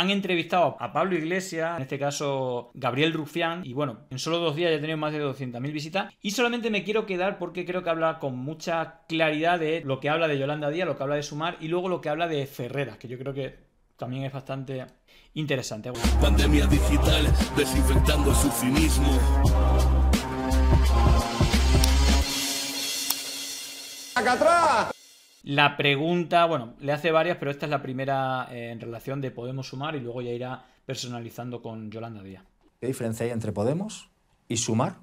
han entrevistado a Pablo Iglesias, en este caso Gabriel Rufián, y bueno, en solo dos días ya he tenido más de 200.000 visitas. Y solamente me quiero quedar porque creo que habla con mucha claridad de lo que habla de Yolanda Díaz, lo que habla de Sumar y luego lo que habla de Ferreras, que yo creo que también es bastante interesante. Pandemia digital, desinfectando su cinismo. atrás! La pregunta, bueno, le hace varias, pero esta es la primera eh, en relación de Podemos sumar y luego ya irá personalizando con Yolanda Díaz. ¿Qué diferencia hay entre Podemos y sumar?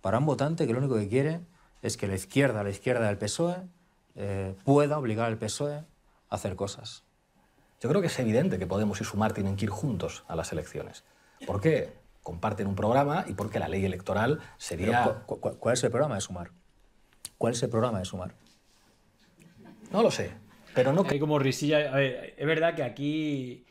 Para un votante que lo único que quiere es que la izquierda, la izquierda del PSOE, eh, pueda obligar al PSOE a hacer cosas. Yo creo que es evidente que Podemos y Sumar tienen que ir juntos a las elecciones. ¿Por qué? Comparten un programa y porque la ley electoral sería... ¿Cuál es el programa de Sumar? ¿Cuál es el programa de Sumar? No lo sé, pero no... Hay como risilla... A ver, es verdad que aquí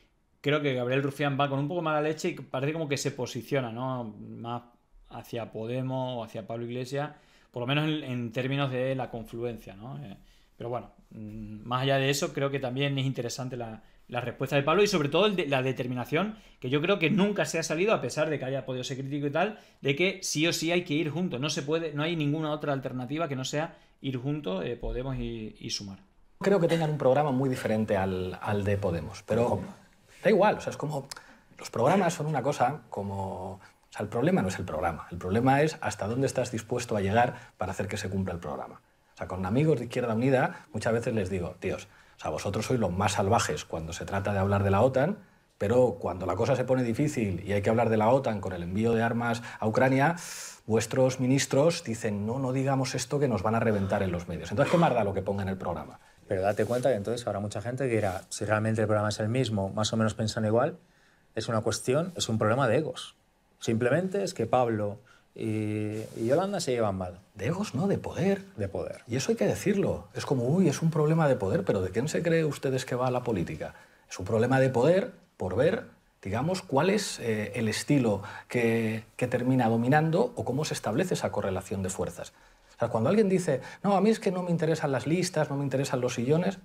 creo que Gabriel Rufián va con un poco mala leche y parece como que se posiciona, ¿no? Más hacia Podemos o hacia Pablo Iglesias, por lo menos en, términos de la confluencia, ¿no? Eh, pero bueno, mm, más allá de eso, creo que también es interesante la, respuesta de Pablo y sobre todo la determinación, que yo creo que nunca se ha salido, a pesar de que haya podido ser crítico y tal, de que sí o sí hay que ir juntos. No se puede, no hay ninguna otra alternativa que no sea ir juntos, eh, Podemos y, sumar. Creo que tengan un programa muy diferente al, de Podemos, pero da igual, o sea, es como... Los programas son una cosa como... O sea, el problema no es el programa, el problema es hasta dónde estás dispuesto a llegar para hacer que se cumpla el programa. O sea, con amigos de Izquierda Unida muchas veces les digo, tíos, o sea, vosotros sois los más salvajes cuando se trata de hablar de la OTAN, pero cuando la cosa se pone difícil y hay que hablar de la OTAN con el envío de armas a Ucrania, vuestros ministros dicen, no, no digamos esto que nos van a reventar en los medios. Entonces, ¿qué más da lo que ponga en el programa? Pero date cuenta que entonces habrá mucha gente que dirá, si realmente el programa es el mismo, más o menos pensan igual, es una cuestión, es un problema de egos. Simplemente es que Pablo y, y, Yolanda se llevan mal. De egos, no, de poder. De poder. Y eso hay que decirlo. Es como, uy, es un problema de poder, pero ¿de quién se cree ustedes que va la política? Es un problema de poder por ver digamos, cuál es eh, el estilo que, termina dominando o cómo se establece esa correlación de fuerzas. O sea, cuando alguien dice, no, a mí es que no me interesan las listas, no me interesan los sillones,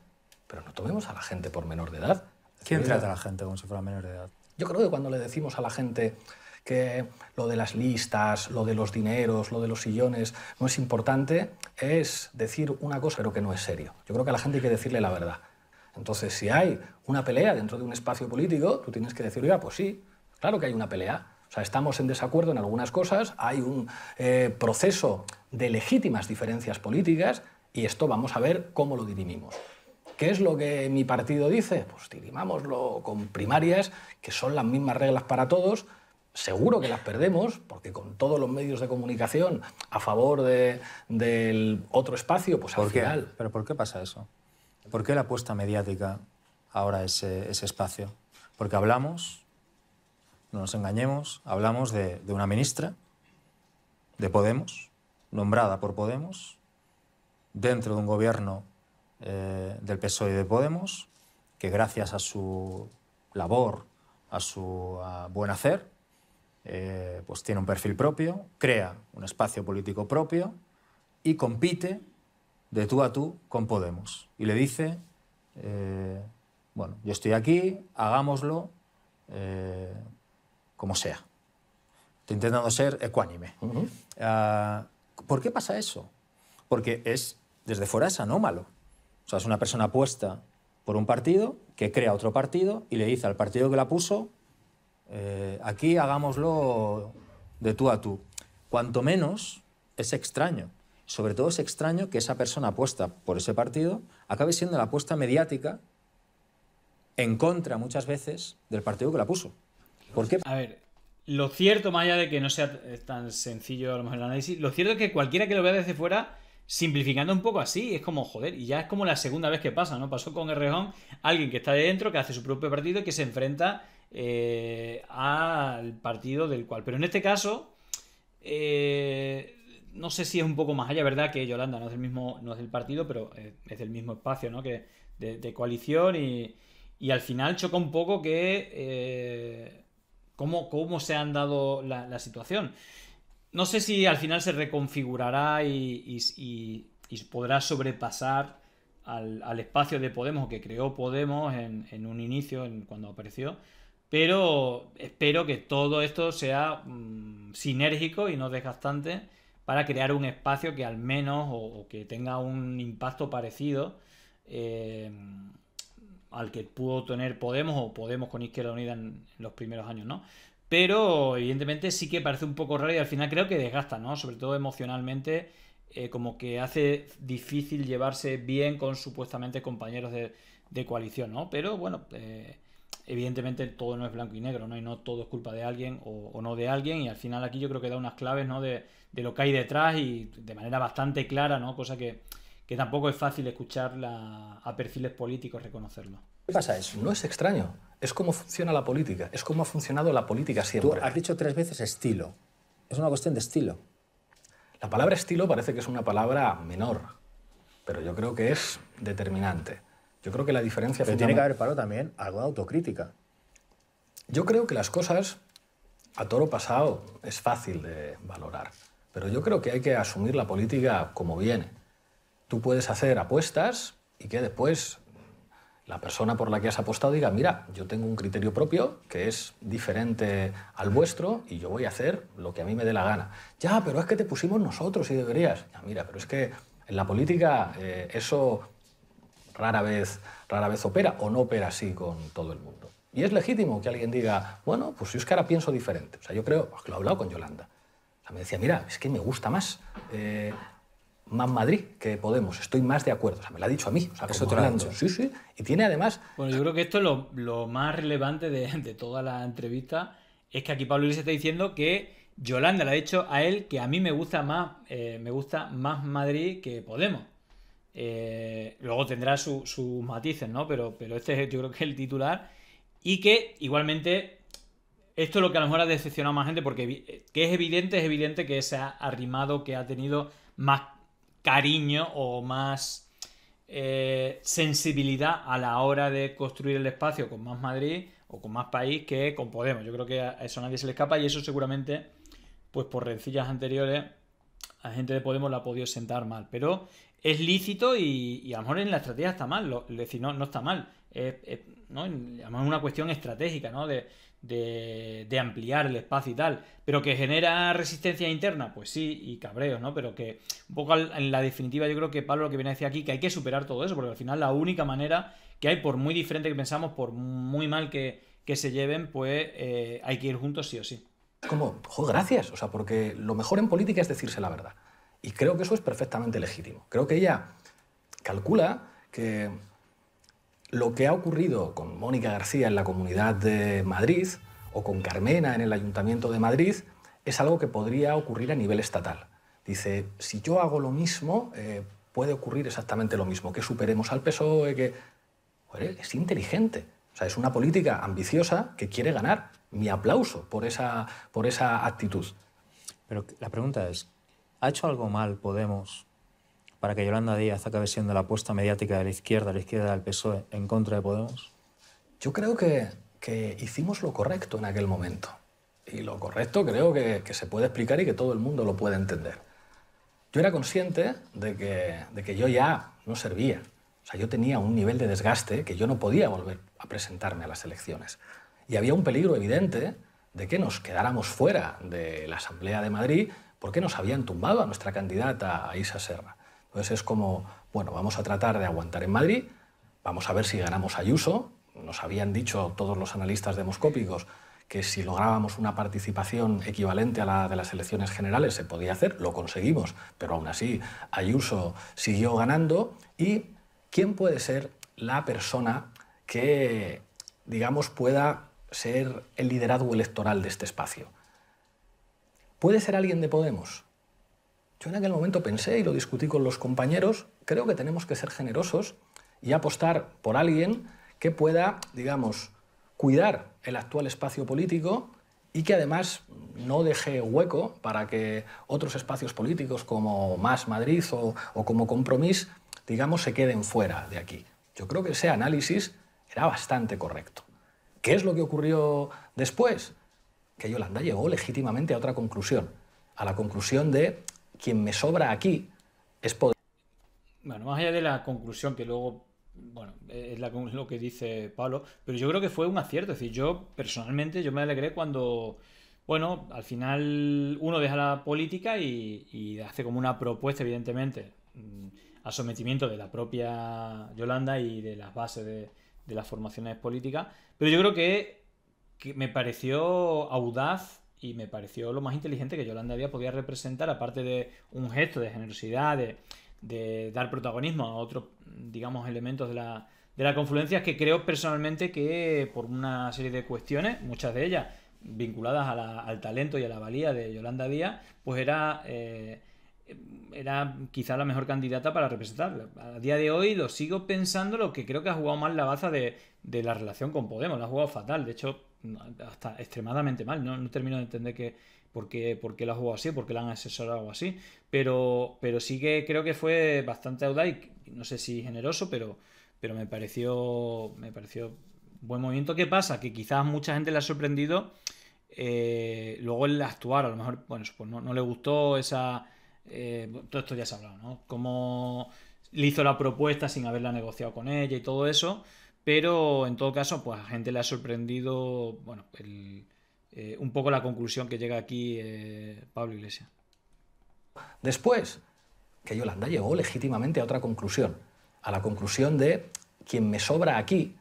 pero no tomemos a la gente por menor de edad. ¿Quién trata a la gente como si fuera menor de edad? Yo creo que cuando le decimos a la gente que lo de las listas, lo de los dineros, lo de los sillones no es importante, es decir una cosa pero que no es serio. Yo creo que a la gente hay que decirle la verdad. Entonces, si hay una pelea dentro de un espacio político, tú tienes que decir, oiga, pues sí, claro que hay una pelea. O sea, estamos en desacuerdo en algunas cosas, hay un eh, proceso de legítimas diferencias políticas y esto vamos a ver cómo lo dirimimos. ¿Qué es lo que mi partido dice? Pues dirimámoslo con primarias, que son las mismas reglas para todos. Seguro que las perdemos, porque con todos los medios de comunicación a favor del otro espacio, pues al final... ¿Pero por qué pasa eso? ¿Por qué la apuesta mediática ahora ese, ese espacio? Porque hablamos, no nos engañemos, hablamos de, una ministra de Podemos, nombrada por Podemos, dentro de un gobierno eh, del PSOE de Podemos, que gracias a su labor, a su buen hacer, eh, pues tiene un perfil propio, crea un espacio político propio y compite de tú a tú con Podemos. Y le dice, eh, bueno, yo estoy aquí, hagámoslo eh, como sea. Estoy intentando ser ecuánime. Ah, ¿Por qué pasa eso? Porque es, desde fuera es anómalo. O sea, es una persona puesta por un partido que crea otro partido y le dice al partido que la puso, eh, aquí hagámoslo de tú a tú. Cuanto menos es extraño sobre todo es extraño que esa persona apuesta por ese partido acabe siendo la apuesta mediática en contra muchas veces del partido que la puso. ¿Por qué? A ver, lo cierto, más allá de que no sea tan sencillo a lo mejor el análisis, lo cierto es que cualquiera que lo vea desde fuera, simplificando un poco así, es como, joder, y ya es como la segunda vez que pasa, ¿no? Pasó con Errejón, alguien que está de dentro, que hace su propio partido y que se enfrenta eh, al partido del cual. Pero en este caso, eh, no sé si es un poco más allá, ¿verdad? Que Yolanda no es del mismo, no es del partido, pero eh, es del mismo espacio, ¿no? Que de, coalición y, al final choca un poco que eh, cómo, se han dado la, situación. No sé si al final se reconfigurará y, podrá sobrepasar al, al espacio de Podemos, que creó Podemos en, en un inicio, en, cuando apareció. Pero espero que todo esto sea mm, sinérgico y no desgastante para crear un espacio que al menos o, que tenga un impacto parecido eh, al que pudo tener Podemos o Podemos con Izquierda Unida en, los primeros años, ¿no? Pero evidentemente sí que parece un poco raro y al final creo que desgasta, ¿no? Sobre todo emocionalmente, eh, como que hace difícil llevarse bien con supuestamente compañeros de, de coalición, ¿no? Pero bueno, eh, evidentemente todo no es blanco y negro, ¿no? Y no todo es culpa de alguien o, o no de alguien y al final aquí yo creo que da unas claves, ¿no? De, de lo que hay detrás y de manera bastante clara, ¿no? Cosa que, que tampoco es fácil escucharla a perfiles políticos reconocerlo. ¿Qué pasa eso? No es extraño, es cómo funciona la política, es cómo ha funcionado la política Tú siempre. has dicho tres veces estilo. Es una cuestión de estilo. La palabra estilo parece que es una palabra menor, pero yo creo que es determinante. Yo creo que la diferencia Pero tiene que haber, Pablo, también algo de autocrítica. Yo creo que las cosas a toro pasado es fácil de valorar, pero yo creo que hay que asumir la política como viene. Tú puedes hacer apuestas y que después la persona por la que has apostado diga, mira, yo tengo un criterio propio que es diferente al vuestro y yo voy a hacer lo que a mí me dé la gana. Ya, pero es que te pusimos nosotros y deberías. Ya, mira, pero es que en la política eh, eso rara vez, rara vez opera o no opera así con todo el mundo. Y es legítimo que alguien diga, bueno, pues yo es que ahora pienso diferente. O sea, yo creo, lo he hablado con Yolanda. O sea, me decía, mira, es que me gusta más, eh, más Madrid que Podemos. Estoy más de acuerdo. O sea, me lo ha dicho a mí. O sea, Eso te lo ha dicho. Sí, sí. Y tiene además Bueno, yo creo que esto es lo, lo más relevante de, de toda la entrevista. Es que aquí Pablo Iglesias está diciendo que Yolanda le ha dicho a él que a mí me gusta más, eh, me gusta más Madrid que Podemos. Eh, luego tendrá su- sus matices, ¿no? Pero, pero este es yo creo que es el titular. Y que igualmente esto es lo que a lo mejor ha decepcionado a más gente porque que es evidente, es evidente que se ha arrimado, que ha tenido más cariño o más eh, sensibilidad a la hora de construir el espacio con más Madrid o con más país que con Podemos. Yo creo que a eso nadie se le escapa y eso seguramente, pues por rencillas anteriores, a gente de Podemos la ha podido sentar mal. Pero es lícito y, y a lo mejor en la estrategia está mal. Es decir, no, no está mal. Es, ¿no? A lo mejor es una cuestión estratégica, ¿no? De, de- ampliar el espacio y tal. Pero que genera resistencia interna, pues sí, y cabreos, ¿no? Pero que un poco en la definitiva yo creo que Pablo lo que viene a decir aquí, que hay que superar todo eso, porque al final la única manera que hay, por muy diferente que pensamos, por muy mal que, que se lleven, pues eh, hay que ir juntos sí o sí. como, jo, gracias, o sea, porque lo mejor en política es decirse la verdad. Y creo que eso es perfectamente legítimo. Creo que ella calcula que lo que ha ocurrido con Mónica García en la Comunidad de Madrid o con Carmena en el Ayuntamiento de Madrid es algo que podría ocurrir a nivel estatal. Dice, si yo hago lo mismo, eh, puede ocurrir exactamente lo mismo, que superemos al PSOE, que... Es inteligente. O sea, es una política ambiciosa que quiere ganar. Mi aplauso por esa, por esa actitud. Pero la pregunta es, ¿ha hecho algo mal Podemos para que Yolanda Díaz acabe siendo la apuesta mediática de la izquierda, la izquierda del PSOE, en contra de Podemos? Yo creo que, que hicimos lo correcto en aquel momento. Y lo correcto creo que, que se puede explicar y que todo el mundo lo puede entender. Yo era consciente de que, de que yo ya no servía. O sea, yo tenía un nivel de desgaste que yo no podía volver a presentarme a las elecciones. Y había un peligro evidente de que nos quedáramos fuera de la Asamblea de Madrid porque nos habían tumbado a nuestra candidata, a Isa Serra. Entonces es como, bueno, vamos a tratar de aguantar en Madrid, vamos a ver si ganamos Ayuso. Nos habían dicho todos los analistas demoscópicos que si lográbamos una participación equivalente a la de las elecciones generales se podía hacer, lo conseguimos, pero aún así Ayuso siguió ganando. ¿Y quién puede ser la persona que, digamos, pueda ser el liderazgo electoral de este espacio? ¿Puede ser alguien de Podemos? Yo en aquel momento pensé y lo discutí con los compañeros, creo que tenemos que ser generosos y apostar por alguien que pueda, digamos, cuidar el actual espacio político y que además no deje hueco para que otros espacios políticos como Más Madrid o, o como Compromís, digamos, se queden fuera de aquí. Yo creo que ese análisis era bastante correcto. ¿Qué es lo que ocurrió después? Que Yolanda llegó legítimamente a otra conclusión, a la conclusión de quien me sobra aquí es poder. bueno, más allá de la conclusión que luego, bueno, es lo que dice Pablo, pero yo creo que fue un acierto. Es decir, yo personalmente, yo me alegré cuando, bueno, al final uno deja la política y, hace como una propuesta, evidentemente, mm, a sometimiento de la propia Yolanda y de las bases de las formaciones políticas. Pero yo creo que, que me pareció audaz y me pareció lo más inteligente que Yolanda Díaz podía representar, aparte de un gesto de generosidad, de, de dar protagonismo a otros, digamos, elementos de la, de la confluencia, que creo personalmente que por una serie de cuestiones, muchas de ellas vinculadas a la- al talento y a la valía de Yolanda Díaz, pues era, eh, era quizá la mejor candidata para representarla. A día de hoy lo sigo pensando, lo que creo que ha jugado mal la baza de, de la relación con Podemos, la ha jugado fatal, de hecho, hasta extremadamente mal, no, no termino de entender que, por qué, la jugado así, por qué la han asesorado así, pero, pero sí que creo que fue bastante audaz no sé si generoso, pero, pero me pareció, me pareció buen movimiento. ¿Qué pasa? Que quizás mucha gente le ha sorprendido eh, luego el actuar, a lo mejor, bueno, pues no, no le gustó esa... eh, todo esto ya se ha hablado, ¿no? Cómo le hizo la propuesta sin haberla negociado con ella y todo eso, pero en todo caso, pues a gente le ha sorprendido, bueno, eh, un poco la conclusión que llega aquí eh, Pablo Iglesias. Después, que Yolanda llegó legítimamente a otra conclusión, a la conclusión de quien me sobra aquí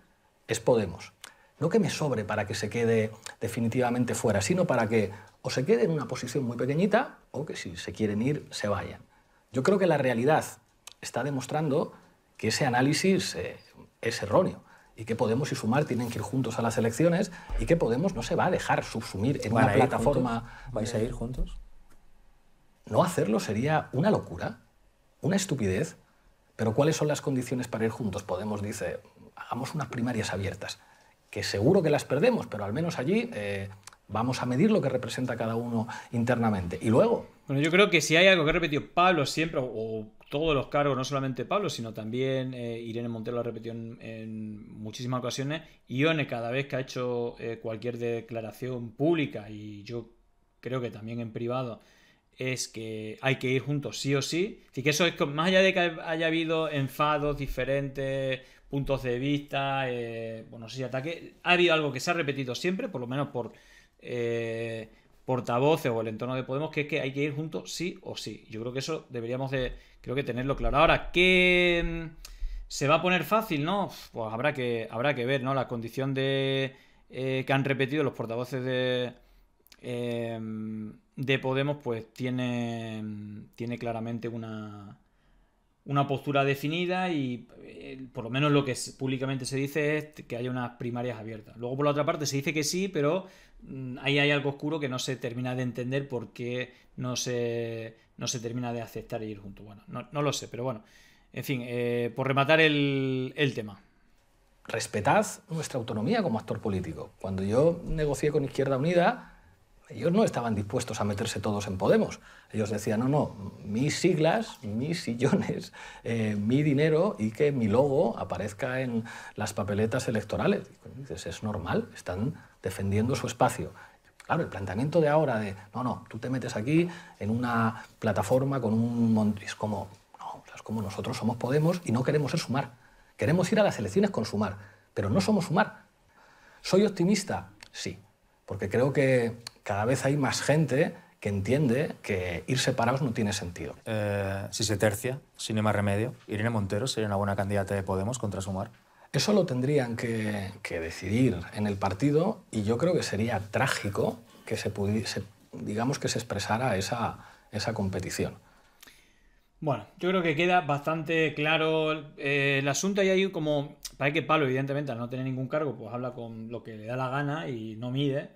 es Podemos. No que me sobre para que se quede definitivamente fuera, sino para que o se quede en una posición muy pequeñita o que si se quieren ir, se vayan. Yo creo que la realidad está demostrando que ese análisis eh, es erróneo y que Podemos y Sumar tienen que ir juntos a las elecciones y que Podemos no se va a dejar subsumir en ¿Van una plataforma juntos? ¿Vais a ir juntos? no hacerlo sería una locura, una estupidez. Pero ¿cuáles son las condiciones para ir juntos? Podemos dice, hagamos unas primarias abiertas, que seguro que las perdemos, pero al menos allí eh, vamos a medir lo que representa cada uno internamente. Y luego, Bueno, yo creo que si hay algo que ha repetido Pablo siempre, o, todos los cargos, no solamente Pablo, sino también eh, Irene Montero lo ha repetido en, muchísimas ocasiones, Ione cada vez que ha hecho eh, cualquier declaración pública, y yo creo que también en privado, es que hay que ir juntos sí o sí. Así que eso es más allá de que haya habido enfados diferentes, puntos de vista, eh, bueno, si ataque, ha habido algo que se ha repetido siempre, por lo menos por portavoces o el entorno de Podemos, que es que hay que ir juntos sí o sí. Yo creo que eso deberíamos de, creo que tenerlo claro. Ahora, ¿qué mm, se va a poner fácil, no? Pues habrá que, habrá que ver, ¿no? La condición de eh, que han repetido los portavoces de eh, de Podemos, pues tiene, tiene claramente una, una postura definida y eh, por lo menos lo que públicamente se dice es que haya unas primarias abiertas. Luego, por la otra parte, se dice que sí, pero ahí hay algo oscuro que no se termina de entender por qué no se, no se termina de aceptar e ir juntos. Bueno, no, no lo sé, pero bueno. En fin, eh, por rematar el, el tema. respetad nuestra autonomía como actor político. Cuando yo negocié con Izquierda Unida, ellos no estaban dispuestos a meterse todos en Podemos. Ellos decían, no, no, mis siglas, mis sillones, eh, mi dinero y que mi logo aparezca en las papeletas electorales. Y dices, es normal, están defendiendo su espacio. Claro, el planteamiento de ahora de, no, no, tú te metes aquí en una plataforma con un... Es como, no, es como nosotros somos Podemos y no queremos ser sumar. Queremos ir a las elecciones con sumar, pero no somos sumar. ¿Soy optimista? Sí, porque creo que cada vez hay más gente que entiende que ir separados no tiene sentido. Eh, si se tercia, sin más remedio, Irene Montero sería una buena candidata de Podemos contra Sumar. Eso lo tendrían que, decidir en el partido y yo creo que sería trágico que se pudiese, digamos que se expresara esa, esa competición. Bueno, yo creo que queda bastante claro eh, el asunto. Y hay como. Parece que Pablo, evidentemente, al no tener ningún cargo, pues habla con lo que le da la gana y no mide.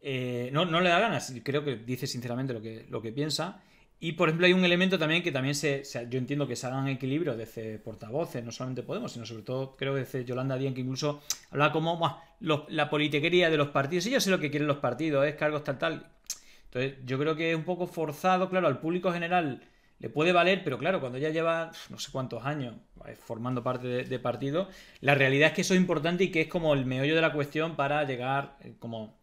Eh, no, le da ganas, creo que dice sinceramente lo que piensa. Y por ejemplo, hay un elemento también que también se, se- yo entiendo que se hagan equilibrio desde portavoces, no solamente Podemos, sino sobre todo creo que desde Yolanda Díaz, que incluso habla como "Buah, los- la politiquería de los partidos. Y yo sé lo que quieren los partidos, es cargos tal, tal. Entonces, yo creo que es un poco forzado, claro, al público general le puede valer, pero claro, cuando ya lleva no sé cuántos años eh, formando parte de, de partido, la realidad es que eso es importante y que es como el meollo de la cuestión para llegar eh, como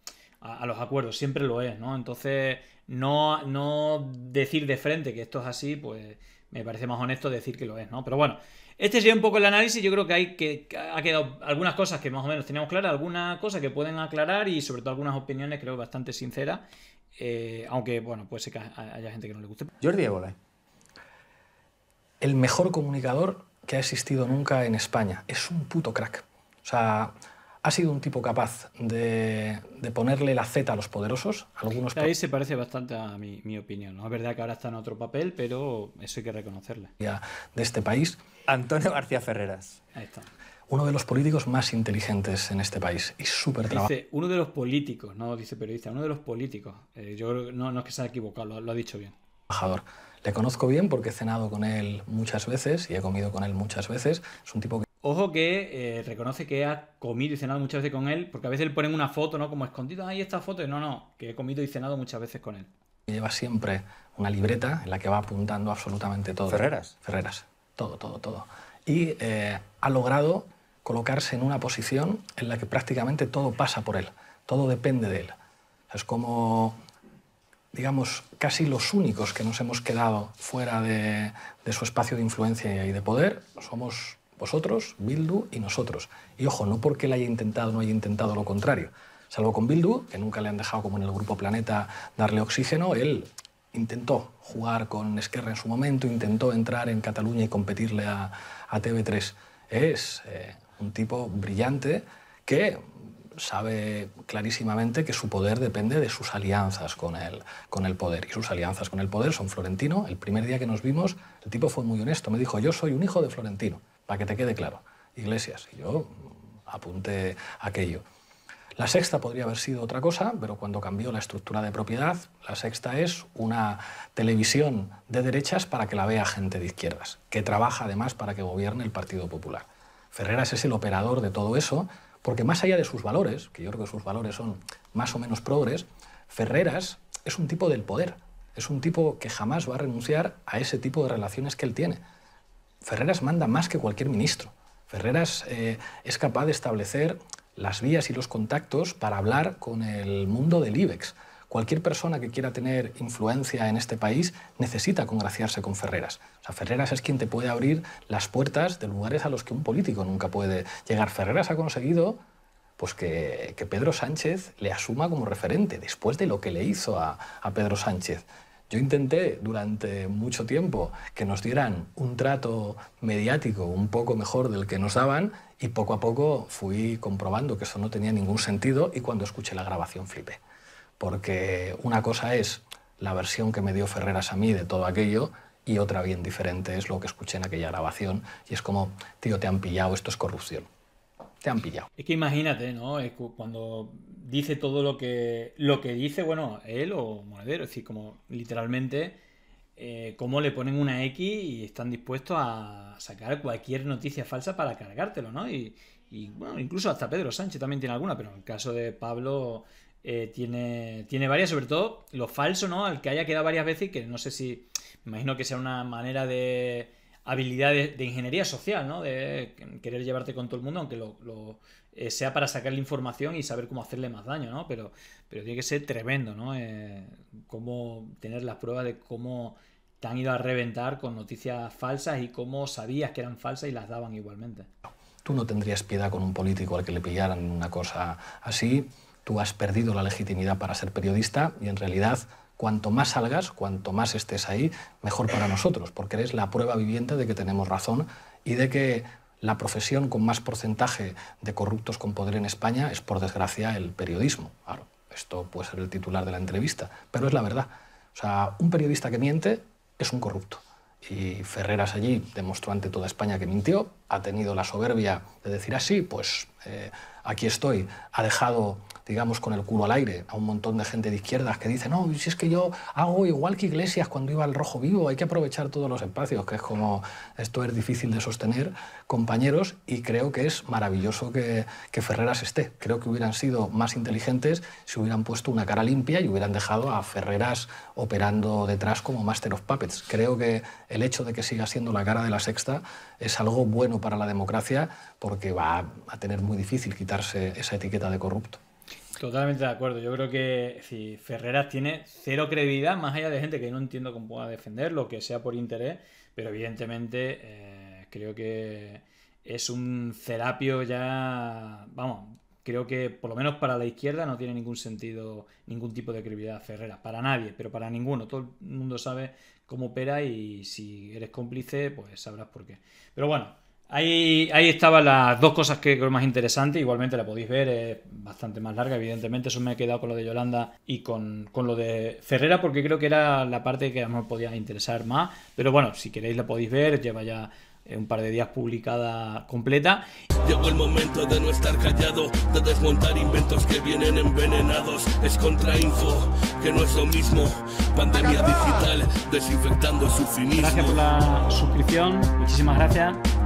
a los acuerdos, siempre lo es, ¿no? Entonces, no, no decir de frente que esto es así, pues, me parece más honesto decir que lo es, ¿no? Pero bueno, este sería un poco el análisis. Yo creo que hay que ha quedado algunas cosas que más o menos teníamos claras, algunas cosas que pueden aclarar y sobre todo algunas opiniones creo bastante sinceras. Eh, aunque, bueno, puede ser que haya gente que no le guste. Jordi Evola. El mejor comunicador que ha existido nunca en España. Es un puto crack. O sea, ha sido un tipo capaz de, ponerle la Z a los poderosos. Algunos Ahí se parece bastante a mi, opinión. ¿no? Es verdad que ahora está en otro papel, pero eso hay que reconocerle. De este país. Antonio García Ferreras. Ahí está. Uno de los políticos más inteligentes en este país y súper trabajador. Dice, uno de los políticos, no dice periodista, uno de los políticos. Eh, yo creo que no, es que se ha equivocado, lo, ha dicho bien. Trabajador. Le conozco bien porque he cenado con él muchas veces y he comido con él muchas veces. Es un tipo que Ojo que eh, reconoce que ha comido y cenado muchas veces con él, porque a veces le ponen una foto, ¿no? Como escondido, ahí esta foto. No, no, que he comido y cenado muchas veces con él. Lleva siempre una libreta en la que va apuntando absolutamente todo. Ferreras. Ferreras, todo, todo, todo. Y eh, ha logrado colocarse en una posición en la que prácticamente todo pasa por él, todo depende de él. Es como, digamos, casi los únicos que nos hemos quedado fuera de, de su espacio de influencia y de poder somos vosotros, Bildu y nosotros. Y ojo, no porque él haya intentado no haya intentado lo contrario. Salvo con Bildu, que nunca le han dejado como en el Grupo Planeta darle oxígeno, él intentó jugar con Esquerra en su momento, intentó entrar en Cataluña y competirle a, TV3. Es eh, un tipo brillante que sabe clarísimamente que su poder depende de sus alianzas con el, con el poder. Y sus alianzas con el poder son Florentino. El primer día que nos vimos, el tipo fue muy honesto. Me dijo, yo soy un hijo de Florentino para que te quede claro. Iglesias. Y yo apunté aquello. La sexta podría haber sido otra cosa, pero cuando cambió la estructura de propiedad, la sexta es una televisión de derechas para que la vea gente de izquierdas, que trabaja además para que gobierne el Partido Popular. Ferreras es el operador de todo eso, porque más allá de sus valores, que yo creo que sus valores son más o menos progres, Ferreras es un tipo del poder, es un tipo que jamás va a renunciar a ese tipo de relaciones que él tiene. Ferreras manda más que cualquier ministro. Ferreras eh, es capaz de establecer las vías y los contactos para hablar con el mundo del IBEX. Cualquier persona que quiera tener influencia en este país necesita congraciarse con Ferreras. O sea, Ferreras es quien te puede abrir las puertas de lugares a los que un político nunca puede llegar. Ferreras ha conseguido pues que, Pedro Sánchez le asuma como referente después de lo que le hizo a Pedro Sánchez. Yo intenté durante mucho tiempo que nos dieran un trato mediático un poco mejor del que nos daban y poco a poco fui comprobando que eso no tenía ningún sentido y cuando escuché la grabación flipé. Porque una cosa es la versión que me dio Ferreras a mí de todo aquello y otra bien diferente es lo que escuché en aquella grabación y es como, tío, te han pillado, esto es corrupción. Te han pillado. Es que imagínate, ¿no? Cuando dice todo lo que, lo que dice, bueno, él o Monedero, es decir, como literalmente eh, cómo le ponen una X y están dispuestos a sacar cualquier noticia falsa para cargártelo, ¿no? Y, bueno, incluso hasta Pedro Sánchez también tiene alguna, pero en el caso de Pablo eh, tiene, tiene varias, sobre todo lo falso, ¿no? Al que haya quedado varias veces y que no sé si, me imagino que sea una manera de habilidad de, ingeniería social, ¿no? De querer llevarte con todo el mundo, aunque lo eh, sea para sacarle información y saber cómo hacerle más daño, ¿no? Pero, pero tiene que ser tremendo, ¿no? Eh, cómo tener las pruebas de cómo te han ido a reventar con noticias falsas y cómo sabías que eran falsas y las daban igualmente. Tú no tendrías piedad con un político al que le pillaran una cosa así. Tú has perdido la legitimidad para ser periodista y en realidad cuanto más salgas, cuanto más estés ahí, mejor para nosotros, porque eres la prueba viviente de que tenemos razón y de que la profesión con más porcentaje de corruptos con poder en España es, por desgracia, el periodismo. Claro, esto puede ser el titular de la entrevista, pero es la verdad. O sea, un periodista que miente es un corrupto. Y Ferreras allí demostró ante toda España que mintió, ha tenido la soberbia de decir así, pues eh, aquí estoy, ha dejado digamos, con el culo al aire a un montón de gente de izquierdas que dice, no, si es que yo hago igual que Iglesias cuando iba al rojo vivo, hay que aprovechar todos los espacios, que es como, esto es difícil de sostener, compañeros, y creo que es maravilloso que, que Ferreras esté. Creo que hubieran sido más inteligentes si hubieran puesto una cara limpia y hubieran dejado a Ferreras operando detrás como Master of Puppets. Creo que el hecho de que siga siendo la cara de la sexta es algo bueno para la democracia porque va a tener muy difícil quitarse esa etiqueta de corrupto. Totalmente de acuerdo. Yo creo que si Ferreras tiene cero credibilidad, más allá de gente que no entiendo cómo pueda defenderlo, que sea por interés, pero evidentemente eh, creo que es un cerapio ya, vamos, creo que por lo menos para la izquierda no tiene ningún sentido, ningún tipo de credibilidad Ferrera, para nadie, pero para ninguno, todo el mundo sabe cómo opera y si eres cómplice, pues sabrás por qué. Pero bueno, Ahí, ahí estaban las dos cosas que creo más interesantes. Igualmente la podéis ver, es bastante más larga, evidentemente. Eso me he quedado con lo de Yolanda y con, con lo de Ferrera, porque creo que era la parte que a lo mejor podía interesar más. Pero bueno, si queréis la podéis ver, lleva ya eh, un par de días publicada completa. Llegó el momento de no estar callado, de desmontar inventos que vienen envenenados. Es contrainfo, que no es lo mismo. Pandemia digital, desinfectando su finismo. Gracias por la suscripción, muchísimas gracias.